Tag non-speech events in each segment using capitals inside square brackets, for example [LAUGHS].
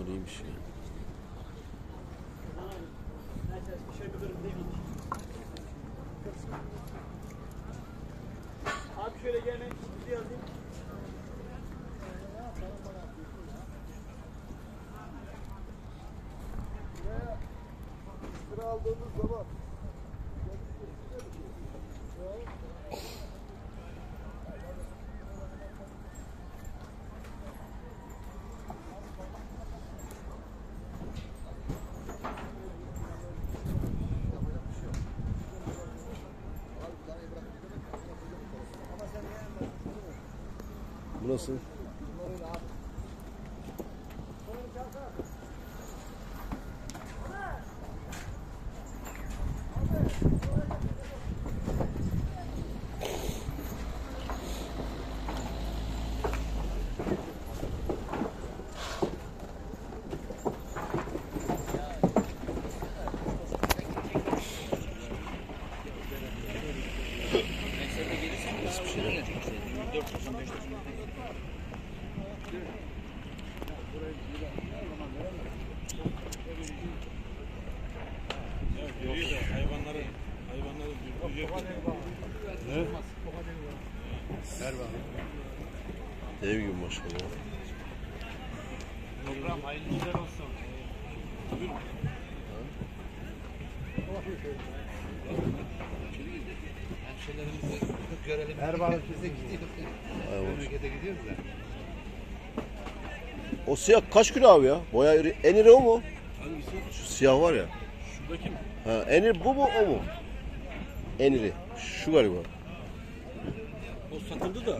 Bunlar iyiymiş ya. Abi şöyle gelme. Sizi yazayım. Sıra aldığımız zaman Bu Hayvanları, hayvanları Dev gibi maşallah. Program hayırlı işler olsun. Hemşehrilerimizi görelim. Erbalık [LAUGHS] Biz de gidiyoruz. Memlekete gidiyoruz da. O siyah kaç kilo abi ya? Boya iri, en iri o mu? Hangisi? Şu siyah var ya. Şuradaki mi? Ha, en iri bu mu o mu? En iri. Şu galiba. O satıldı da.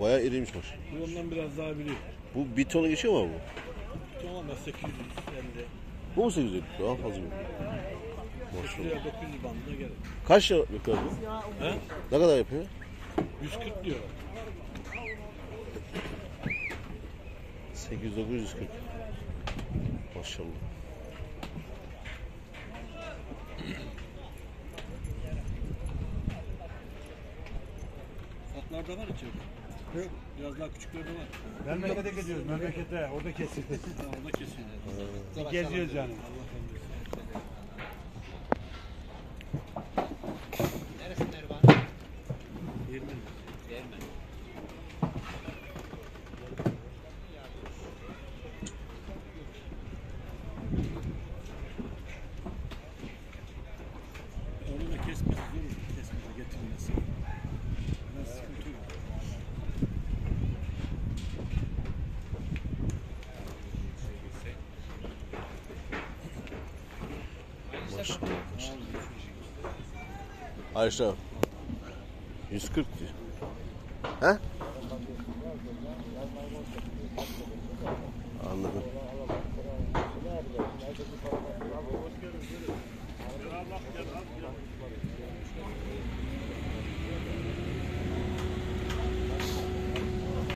Baya iriymiş maş. Bu ondan biraz daha büyük. Bu bir tonu geçiyor mu abi bu? Tamam ben 800 hem de. Bu mu 800? Daha fazla mı? Maşallah. Şuraya 900 bandına gelir. Kaç lira yapıyor bu? He? Ne kadar yapıyor? 140 diyor. 800 940. Maşallah. Da var içeride. Yok. Biraz daha küçükleri de var. memlekete gidiyoruz. Memlekete. Orada. Ha, orada kesiyorlar. Geziyoruz yani. Ayşe. 140 diyor. He? Anladım.